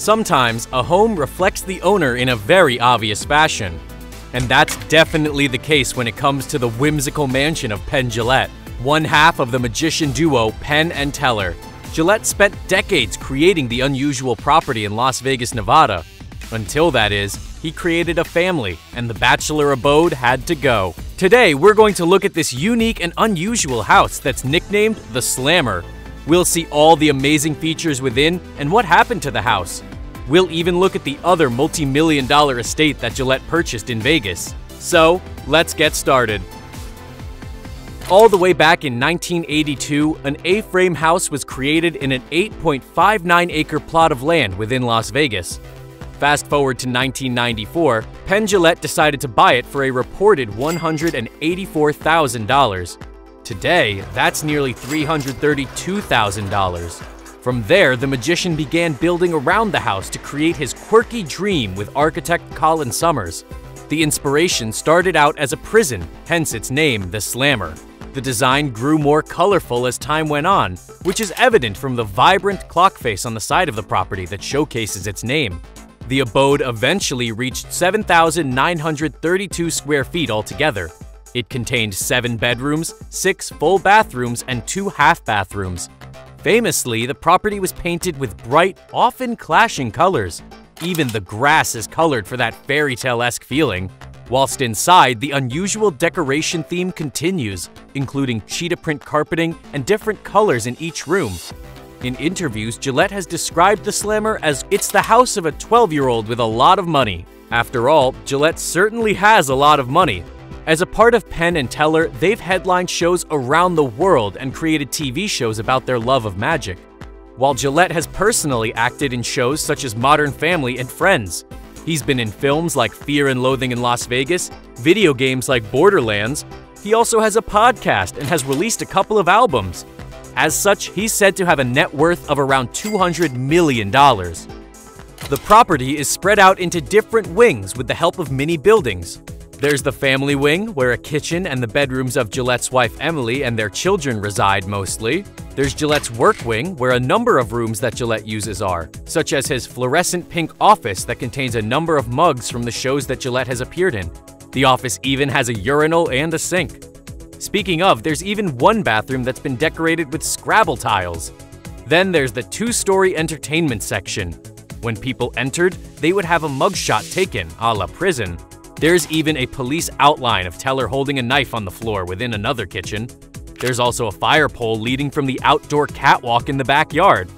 Sometimes a home reflects the owner in a very obvious fashion. And that's definitely the case when it comes to the whimsical mansion of Penn Jillette, one half of the magician duo Penn and Teller. Jillette spent decades creating the unusual property in Las Vegas, Nevada. Until that is, he created a family, and the bachelor abode had to go. Today, we're going to look at this unique and unusual house that's nicknamed the Slammer. We'll see all the amazing features within and what happened to the house. We'll even look at the other multi million dollar estate that Jillette purchased in Vegas. So, let's get started. All the way back in 1982, an A frame house was created in an 8.59 acre plot of land within Las Vegas. Fast forward to 1994, Penn Jillette decided to buy it for a reported $184,000. Today, that's nearly $332,000. From there, the magician began building around the house to create his quirky dream with architect Colin Summers. The inspiration started out as a prison, hence its name, the Slammer. The design grew more colorful as time went on, which is evident from the vibrant clock face on the side of the property that showcases its name. The abode eventually reached 7,932 square feet altogether. It contained seven bedrooms, six full bathrooms, and two half bathrooms. Famously, the property was painted with bright, often clashing colors. Even the grass is colored for that fairy tale esque feeling. Whilst inside, the unusual decoration theme continues, including cheetah print carpeting and different colors in each room. In interviews, Jillette has described the Slammer as it's the house of a 12 year old with a lot of money. After all, Jillette certainly has a lot of money. As a part of Penn and Teller, they've headlined shows around the world and created TV shows about their love of magic. While Jillette has personally acted in shows such as Modern Family and Friends. He's been in films like Fear and Loathing in Las Vegas, video games like Borderlands. He also has a podcast and has released a couple of albums. As such, he's said to have a net worth of around $200 million. The property is spread out into different wings with the help of mini buildings. There's the family wing, where a kitchen and the bedrooms of Jillette's wife Emily and their children reside mostly. There's Jillette's work wing, where a number of rooms that Jillette uses are, such as his fluorescent pink office that contains a number of mugs from the shows that Jillette has appeared in. The office even has a urinal and a sink. Speaking of, there's even one bathroom that's been decorated with Scrabble tiles. Then there's the two-story entertainment section. When people entered, they would have a mugshot taken, a la prison. There's even a police outline of Teller holding a knife on the floor within another kitchen. There's also a fire pole leading from the outdoor catwalk in the backyard.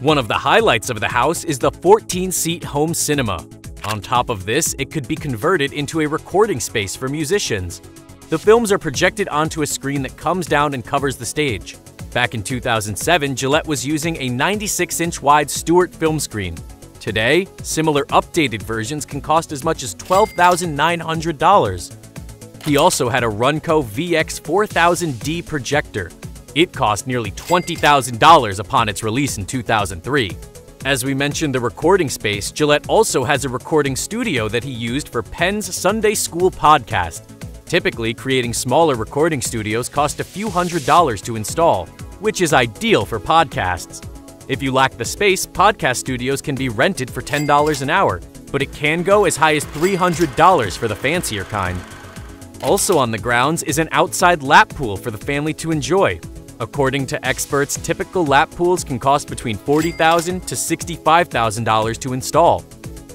One of the highlights of the house is the 14-seat home cinema. On top of this, it could be converted into a recording space for musicians. The films are projected onto a screen that comes down and covers the stage. Back in 2007, Jillette was using a 96-inch wide Stewart film screen. Today, similar updated versions can cost as much as $12,900. He also had a Runco VX4000D projector. It cost nearly $20,000 upon its release in 2003. As we mentioned the recording space, Jillette also has a recording studio that he used for Penn's Sunday School podcast. Typically, creating smaller recording studios cost a few hundred dollars to install, which is ideal for podcasts. If you lack the space, podcast studios can be rented for $10 an hour, but it can go as high as $300 for the fancier kind. Also on the grounds is an outside lap pool for the family to enjoy. According to experts, typical lap pools can cost between $40,000 to $65,000 to install.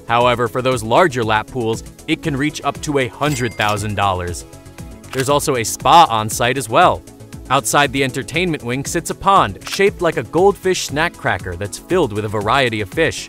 However, for those larger lap pools, it can reach up to $100,000. There's also a spa on site as well. Outside the entertainment wing sits a pond shaped like a goldfish snack cracker that's filled with a variety of fish.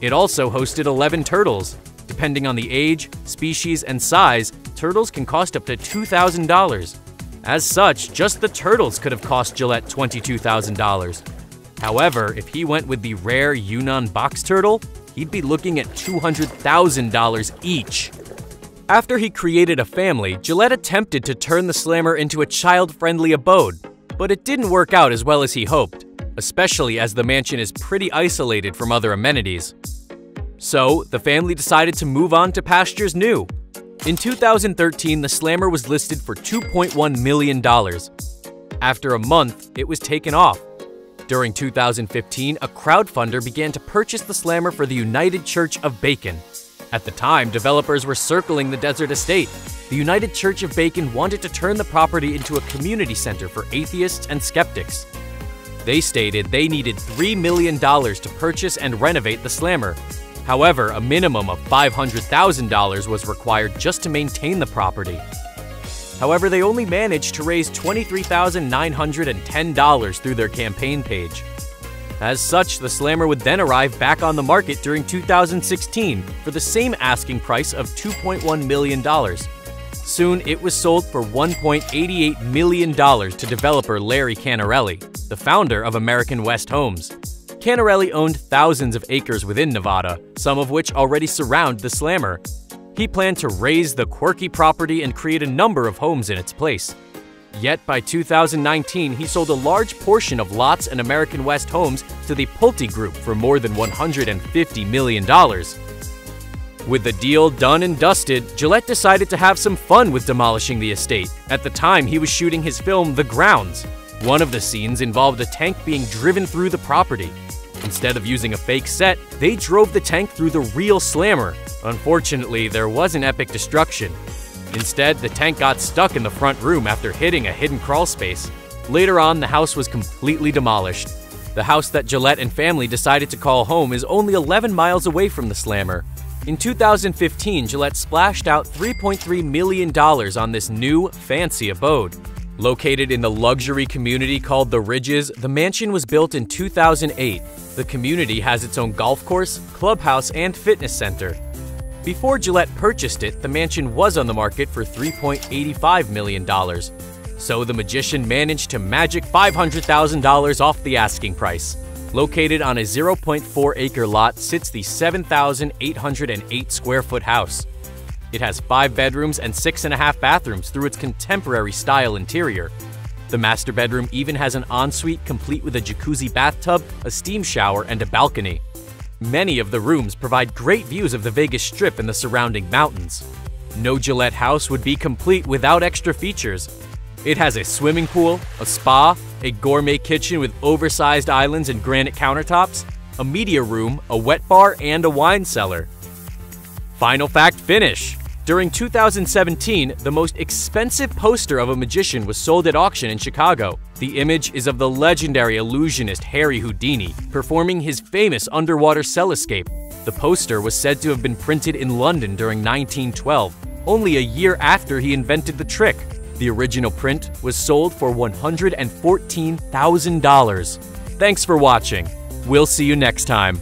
It also hosted 11 turtles. Depending on the age, species, and size, turtles can cost up to $2,000. As such, just the turtles could have cost Jillette $22,000. However, if he went with the rare Yunnan box turtle, he'd be looking at $200,000 each. After he created a family, Jillette attempted to turn the Slammer into a child-friendly abode, but it didn't work out as well as he hoped, especially as the mansion is pretty isolated from other amenities. So, the family decided to move on to pastures new. In 2013, the Slammer was listed for $2.1 million. After a month, it was taken off. During 2015, a crowdfunder began to purchase the slammer for the United Church of Bacon. At the time, developers were circling the desert estate. The United Church of Bacon wanted to turn the property into a community center for atheists and skeptics. They stated they needed $3 million to purchase and renovate the slammer. However, a minimum of $500,000 was required just to maintain the property. However, they only managed to raise $23,910 through their campaign page. As such, the Slammer would then arrive back on the market during 2016 for the same asking price of $2.1 million. Soon, it was sold for $1.88 million to developer Larry Canarelli, the founder of American West Homes. Canarelli owned thousands of acres within Nevada, some of which already surround the Slammer, he planned to raze the quirky property and create a number of homes in its place. Yet by 2019, he sold a large portion of lots and American West homes to the Pulte Group for more than $150 million. With the deal done and dusted, Jillette decided to have some fun with demolishing the estate. At the time, he was shooting his film The Grounds. One of the scenes involved a tank being driven through the property. Instead of using a fake set, they drove the tank through the real slammer, Unfortunately, there was an epic destruction. Instead, the tank got stuck in the front room after hitting a hidden crawl space. Later on, the house was completely demolished. The house that Jillette and family decided to call home is only 11 miles away from the slammer. In 2015, Jillette splashed out $3.3 million on this new, fancy abode. Located in the luxury community called The Ridges, the mansion was built in 2008. The community has its own golf course, clubhouse, and fitness center. Before Jillette purchased it, the mansion was on the market for $3.85 million. So the magician managed to magic $500,000 off the asking price. Located on a 0.4 acre lot sits the 7,808 square foot house. It has five bedrooms and six and a half bathrooms through its contemporary style interior. The master bedroom even has an ensuite complete with a jacuzzi bathtub, a steam shower, and a balcony. Many of the rooms provide great views of the Vegas Strip and the surrounding mountains. No Jillette house would be complete without extra features. It has a swimming pool, a spa, a gourmet kitchen with oversized islands and granite countertops, a media room, a wet bar, and a wine cellar. Final fact finish! During 2017, the most expensive poster of a magician was sold at auction in Chicago. The image is of the legendary illusionist Harry Houdini performing his famous underwater cell escape. The poster was said to have been printed in London during 1912, only a year after he invented the trick. The original print was sold for $114,000. Thanks for watching. We'll see you next time.